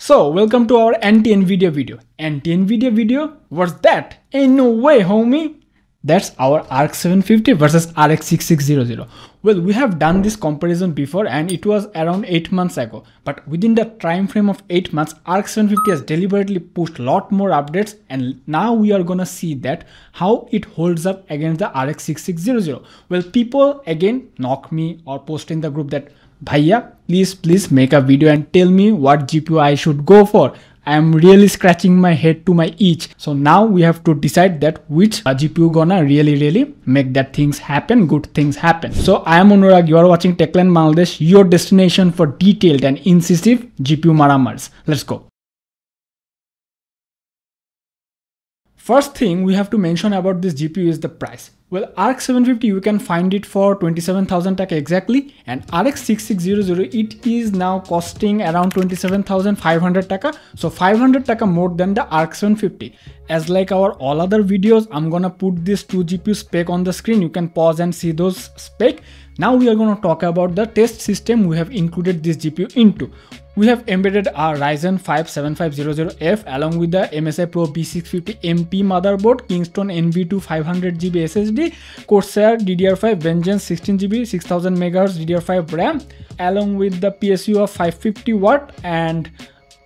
So welcome to our anti-NVIDIA video. Anti-NVIDIA video? What's that? Ain't no way homie. That's our ARC 750 versus RX 6600. Well, we have done this comparison before and it was around 8 months ago. But within the time frame of 8 months, ARC 750 has deliberately pushed a lot more updates and now we are gonna see that how it holds up against the RX 6600. Well, people again knock me or post in the group that Bhaiya, please please make a video and tell me what GPU I should go for. I am really scratching my head to my itch. So now we have to decide that which uh, GPU gonna really really make that things happen, good things happen. So I am Anurag, you are watching Techland Bangladesh, your destination for detailed and incisive GPU maramars. Let's go. First thing we have to mention about this GPU is the price. Well, ARC 750 you can find it for 27,000 taka exactly and RX 6600 it is now costing around 27,500 taka. So 500 taka more than the ARC 750. As like our all other videos, I'm gonna put this 2 GPU spec on the screen. You can pause and see those spec. Now we are gonna talk about the test system we have included this GPU into. We have embedded our Ryzen 5 7500F along with the MSI Pro B650 MP motherboard, Kingston NV2 500GB SSD, Corsair DDR5 Vengeance 16GB 6000 MHz DDR5 RAM along with the PSU of 550 watt and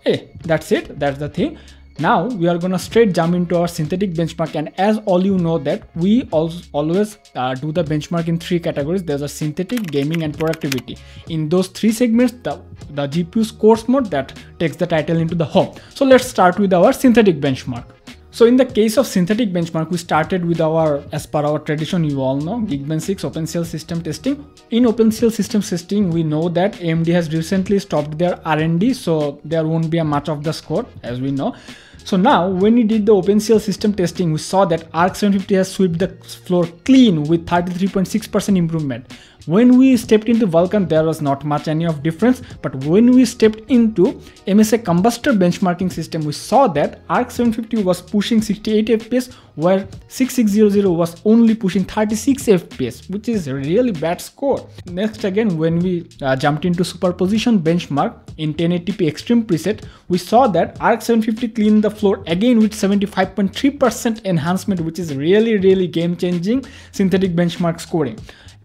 hey, that's it, that's the thing. Now we are gonna straight jump into our synthetic benchmark and as all you know that we always uh, do the benchmark in three categories. There's a synthetic, gaming and productivity. In those three segments, the, the GPU's course mode that takes the title into the home. So let's start with our synthetic benchmark. So in the case of synthetic benchmark, we started with our, as per our tradition, you all know, Geekbench 6 OpenCL system testing. In OpenCL system testing, we know that AMD has recently stopped their R&D, so there won't be a much of the score, as we know. So now when we did the OpenCL system testing, we saw that ARC 750 has swept the floor clean with 33.6% improvement. When we stepped into Vulkan, there was not much any of difference, but when we stepped into MSI Kombustor benchmarking system, we saw that ARC 750 was pushing 68 FPS, where 6600 was only pushing 36 FPS, which is a really bad score. Next again, when we uh, jumped into superposition benchmark in 1080p extreme preset, we saw that ARC 750 cleaned the floor again with 75.3% enhancement, which is really, really game changing synthetic benchmark scoring.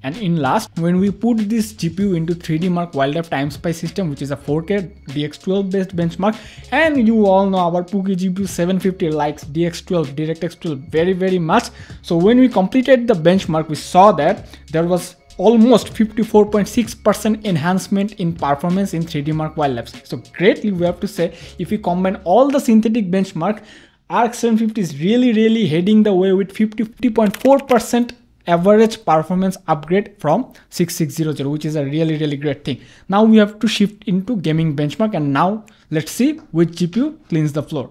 And in last, when we put this GPU into 3D Mark Wildlife Time Spy system, which is a 4K DX12 based benchmark, and you all know our Pookie GPU 750 likes DX12, DirectX 12 very, very much. So when we completed the benchmark, we saw that there was almost 54.6% enhancement in performance in 3D Mark Wildlife. So greatly, we have to say, if we combine all the synthetic benchmark, ARC 750 is really, really heading the way with 50.4% average performance upgrade from 6600 which is a really really great thing now we have to shift into gaming benchmark and now let's see which gpu cleans the floor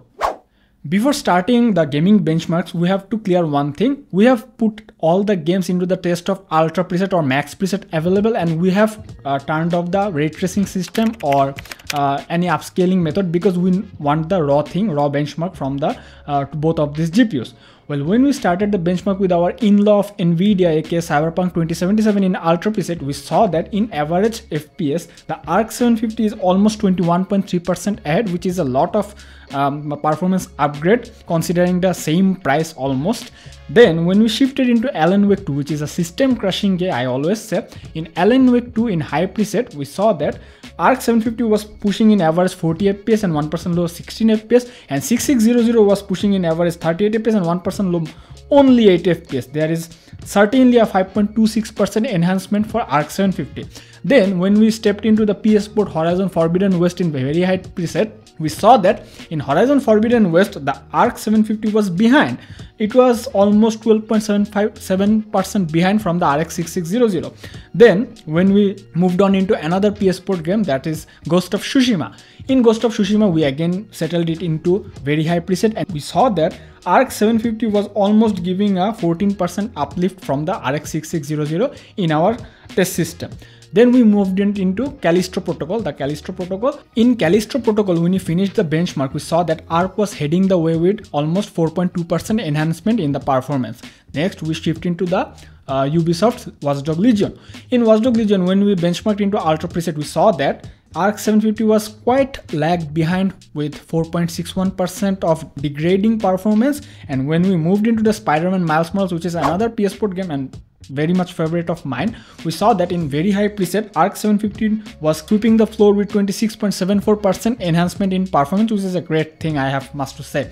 before starting the gaming benchmarks, we have to clear one thing. We have put all the games into the test of ultra preset or max preset available and we have uh, turned off the ray tracing system or uh, any upscaling method because we want the raw thing, raw benchmark from the uh, both of these GPUs. Well, when we started the benchmark with our in-law of NVIDIA aka Cyberpunk 2077 in Ultra preset, we saw that in average FPS, the ARC 750 is almost 21.3% ahead, which is a lot of um, performance upgrade considering the same price almost. Then when we shifted into Alan Wake 2, which is a system crushing game, I always say, in Alan Wake 2 in high preset, we saw that ARC 750 was pushing in average 40 fps and 1% low 16 fps and 6600 was pushing in average 38 fps and 1% low only 8 fps. There is certainly a 5.26% enhancement for ARC 750. Then when we stepped into the PS Port Horizon Forbidden West in very high preset, we saw that in Horizon Forbidden West, the ARC 750 was behind. It was almost 12.757% behind from the RX 6600. Then, when we moved on into another PS Port game, that is Ghost of Tsushima. In Ghost of Tsushima, we again settled it into very high preset and we saw that ARC 750 was almost giving a 14% uplift from the RX 6600 in our test system. Then we moved into Callisto protocol, the Callisto protocol. In Callisto protocol, when we finished the benchmark, we saw that ARC was heading the way with almost 4.2% enhancement in the performance. Next, we shift into the uh, Ubisoft Watchdog Legion. In Watchdog Legion, when we benchmarked into Ultra preset, we saw that ARC 750 was quite lagged behind with 4.61% of degrading performance and when we moved into the Spider-Man Miles Morales which is another PS Port game and very much favorite of mine we saw that in very high preset ARC 750 was sweeping the floor with 26.74% enhancement in performance which is a great thing I have must to say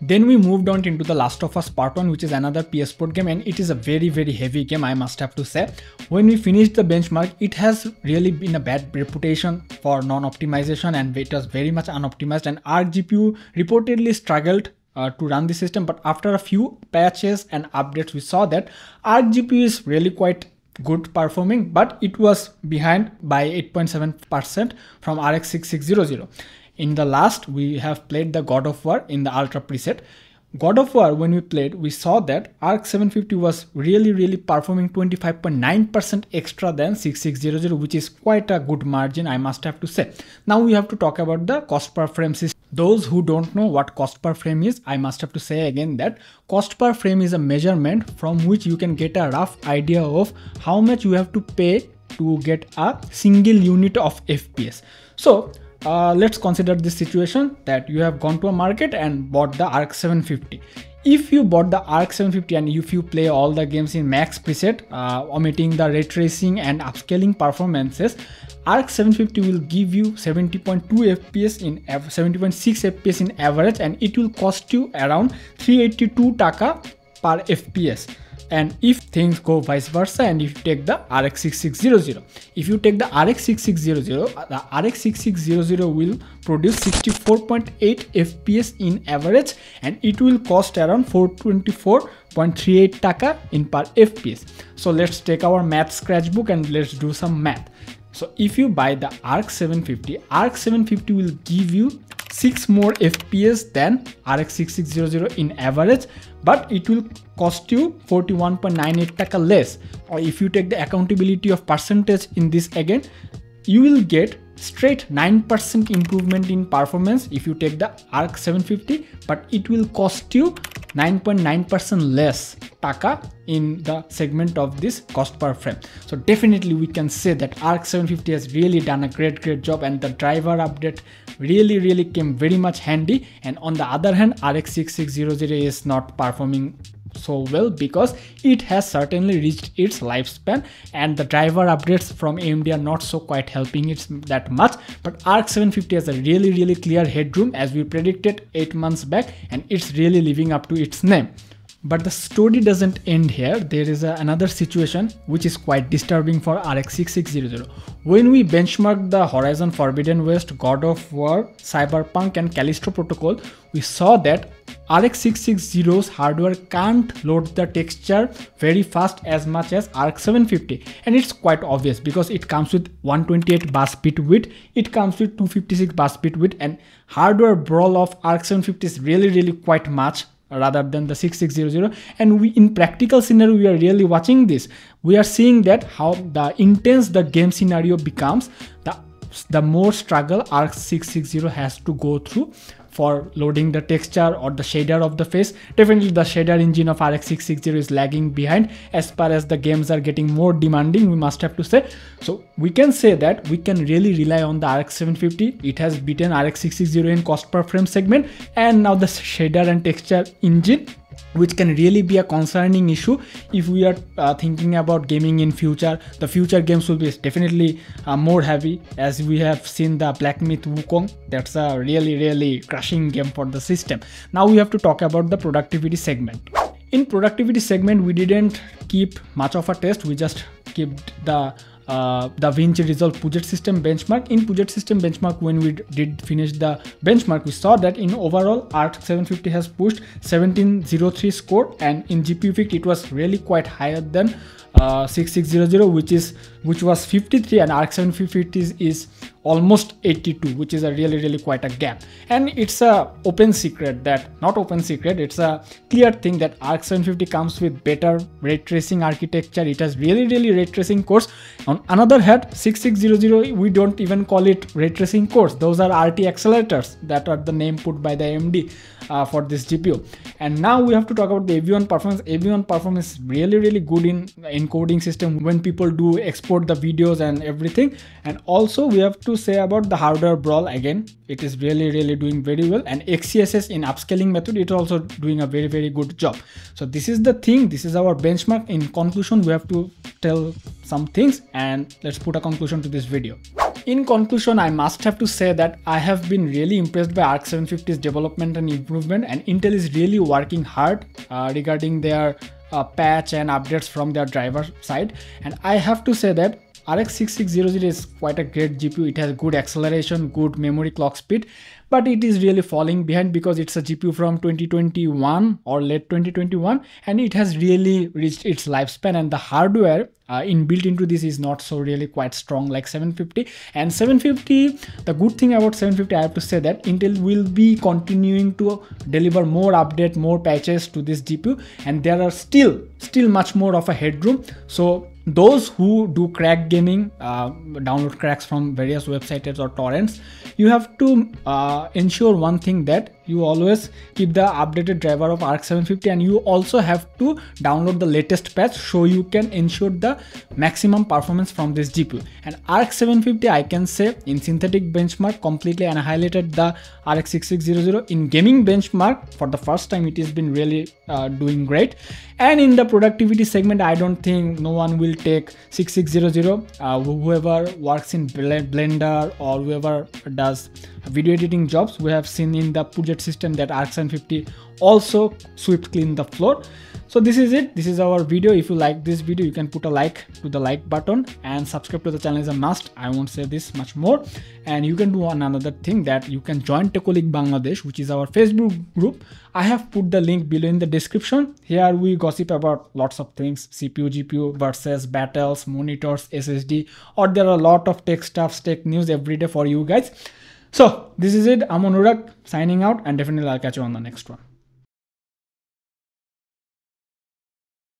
then we moved on into The Last of Us Part 1 which is another PS4 game and it is a very very heavy game I must have to say. When we finished the benchmark it has really been a bad reputation for non-optimization and it was very much unoptimized and our GPU reportedly struggled uh, to run the system but after a few patches and updates we saw that our GPU is really quite good performing but it was behind by 8.7% from RX 6600 in the last we have played the god of war in the ultra preset god of war when we played we saw that ARC 750 was really really performing 25.9% extra than 6600 which is quite a good margin i must have to say. Now we have to talk about the cost per frame system. Those who don't know what cost per frame is i must have to say again that cost per frame is a measurement from which you can get a rough idea of how much you have to pay to get a single unit of fps so uh, let's consider this situation that you have gone to a market and bought the arc 750 if you bought the arc 750 and if you play all the games in max preset uh, omitting the ray tracing and upscaling performances arc 750 will give you 70.2 fps in 70.6 fps in average and it will cost you around 382 taka per fps and if things go vice versa and if you take the RX 6600 if you take the RX 6600 uh, the RX 6600 will produce 64.8 fps in average and it will cost around 424.38 taka in per fps so let's take our math scratchbook and let's do some math. So if you buy the ARC 750 ARC 750 will give you 6 more fps than RX 6600 in average but it will cost you 41.98 taka less. Or if you take the accountability of percentage in this again you will get straight 9% improvement in performance if you take the ARC 750 but it will cost you 9.9% less taka in the segment of this cost per frame. So definitely we can say that ARC 750 has really done a great great job and the driver update really really came very much handy and on the other hand RX 6600 is not performing so well because it has certainly reached its lifespan and the driver updates from AMD are not so quite helping it that much but ARC 750 has a really really clear headroom as we predicted 8 months back and it's really living up to its name. But the story doesn't end here. There is a, another situation which is quite disturbing for RX 6600. When we benchmarked the Horizon Forbidden West, God of War, Cyberpunk and Callisto Protocol, we saw that RX 660's hardware can't load the texture very fast as much as ARC 750 and it's quite obvious because it comes with 128 bus bit width, it comes with 256 bus bit width and hardware brawl of ARC 750 is really really quite much rather than the 6600 and we in practical scenario we are really watching this. We are seeing that how the intense the game scenario becomes the the more struggle RX 660 has to go through for loading the texture or the shader of the face. Definitely the shader engine of RX 660 is lagging behind as far as the games are getting more demanding we must have to say. So we can say that we can really rely on the ARC 750. It has beaten RX 660 in cost per frame segment and now the shader and texture engine which can really be a concerning issue if we are uh, thinking about gaming in future. The future games will be definitely uh, more heavy as we have seen the black myth wukong. That's a really really crushing game for the system. Now we have to talk about the productivity segment. In productivity segment we didn't keep much of a test. We just kept the uh, DaVinci Resolve Puget system benchmark. In Puget system benchmark, when we did finish the benchmark, we saw that in overall ARC 750 has pushed 1703 score and in GPU it was really quite higher than uh, 6600 which is which was 53 and ARC 750 is, is almost 82 which is a really really quite a gap and it's a open secret that not open secret it's a clear thing that ARC 750 comes with better ray tracing architecture it has really really ray tracing cores on another hand 6600 we don't even call it ray tracing cores those are RT accelerators that are the name put by the AMD uh, for this GPU. And now we have to talk about the AV1 performance. AV1 performance is really, really good in encoding system when people do export the videos and everything. And also we have to say about the hardware brawl again. It is really, really doing very well. And XeSS in upscaling method, it's also doing a very, very good job. So this is the thing. This is our benchmark. In conclusion, we have to tell some things and let's put a conclusion to this video. In conclusion, I must have to say that I have been really impressed by ARC 750's development and improvement and Intel is really working hard uh, regarding their uh, patch and updates from their driver side and I have to say that RX 6600 is quite a great GPU. It has good acceleration, good memory clock speed, but it is really falling behind because it's a GPU from 2021 or late 2021 and it has really reached its lifespan. And the hardware uh, inbuilt into this is not so really quite strong like 750 and 750 the good thing about 750 i have to say that intel will be continuing to deliver more update more patches to this gpu and there are still still much more of a headroom. So those who do crack gaming uh, download cracks from various websites or torrents you have to uh, ensure one thing that you always keep the updated driver of arc 750 and you also have to download the latest patch so you can ensure the maximum performance from this gpu and arc 750 i can say in synthetic benchmark completely annihilated the rx 6600 in gaming benchmark. For the first time it has been really uh, doing great. And in the productivity segment i don't think no one will take 6600 uh, whoever works in blender or whoever does video editing jobs. We have seen in the System that arc 750 also sweep clean the floor. So this is it. This is our video. If you like this video you can put a like to the like button and subscribe to the channel is a must. I won't say this much more. And you can do one another thing that you can join Techolic Bangladesh which is our Facebook group. I have put the link below in the description. Here we gossip about lots of things CPU GPU versus battles monitors SSD or there are a lot of tech stuff tech news every day for you guys so this is it. I'm Anurag signing out and definitely I'll catch you on the next one